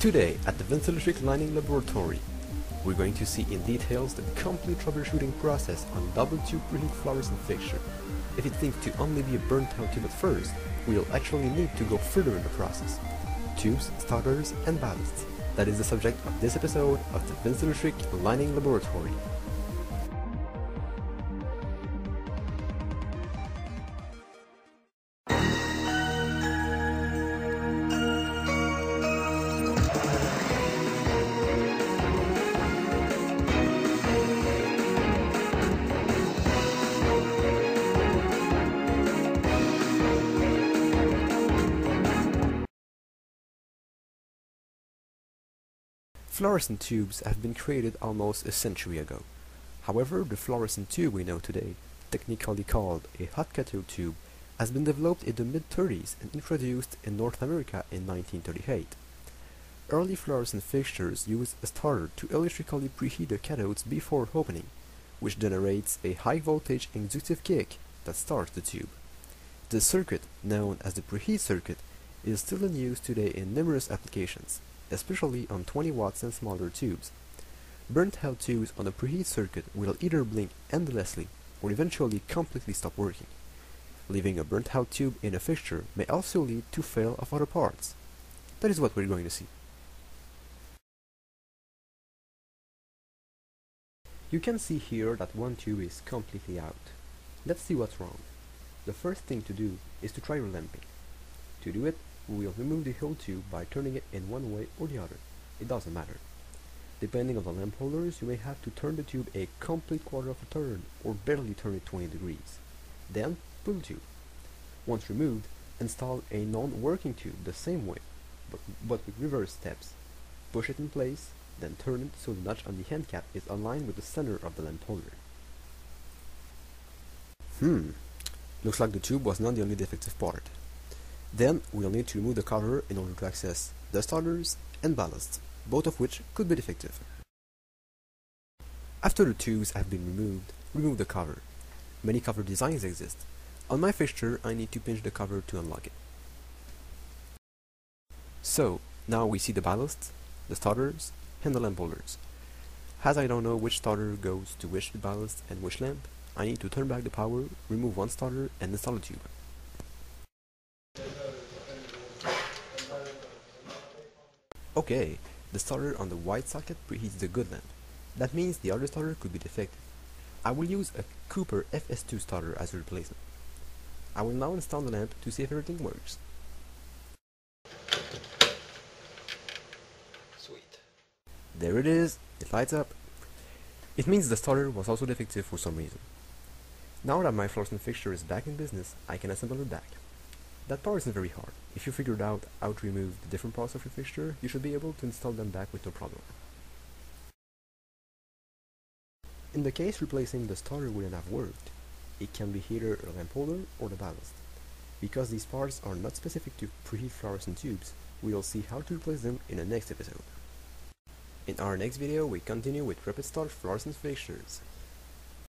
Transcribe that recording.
Today at the Vince Electric Lighting Laboratory, we're going to see in details the complete troubleshooting process on double tube preheat fluorescent fixture. If it seems to only be a burnt out tube at first, we'll actually need to go further in the process. Tubes, starters, and ballasts. That is the subject of this episode of the Vince Electric Lighting Laboratory. Fluorescent tubes have been created almost a century ago. However, the fluorescent tube we know today, technically called a hot cathode tube, has been developed in the mid-30s and introduced in North America in 1938. Early fluorescent fixtures used a starter to electrically preheat the cathodes before opening, which generates a high voltage inductive kick that starts the tube. This circuit, known as the preheat circuit, is still in use today in numerous applications especially on 20 watts and smaller tubes. Burnt out tubes on a preheat circuit will either blink endlessly or eventually completely stop working. Leaving a burnt out tube in a fixture may also lead to fail of other parts. That is what we're going to see. You can see here that one tube is completely out. Let's see what's wrong. The first thing to do is to try relamping. To do it, we will remove the whole tube by turning it in one way or the other. It doesn't matter. Depending on the lamp holders, you may have to turn the tube a complete quarter of a turn or barely turn it 20 degrees. Then, pull the tube. Once removed, install a non-working tube the same way, but, but with reverse steps. Push it in place, then turn it so the notch on the end cap is aligned with the center of the lamp holder. Hmm, looks like the tube was not the only defective part. Then we'll need to remove the cover in order to access the starters and ballast, both of which could be defective. After the tubes have been removed, remove the cover. Many cover designs exist. On my fixture, I need to pinch the cover to unlock it. So, now we see the ballast, the starters, and the lamp holders. As I don't know which starter goes to which ballast and which lamp, I need to turn back the power, remove one starter, and install a tube. Okay, the starter on the white socket preheats the good lamp. That means the other starter could be defective. I will use a Cooper FS2 starter as a replacement. I will now install the lamp to see if everything works. Sweet. There it is, it lights up. It means the starter was also defective for some reason. Now that my fluorescent fixture is back in business, I can assemble it back. That part isn't very hard. If you figured out how to remove the different parts of your fixture, you should be able to install them back with no problem. In the case replacing the starter wouldn't have worked, it can be either a lamp holder or the ballast. Because these parts are not specific to preheat fluorescent tubes, we will see how to replace them in the next episode. In our next video, we continue with rapid start fluorescent fixtures.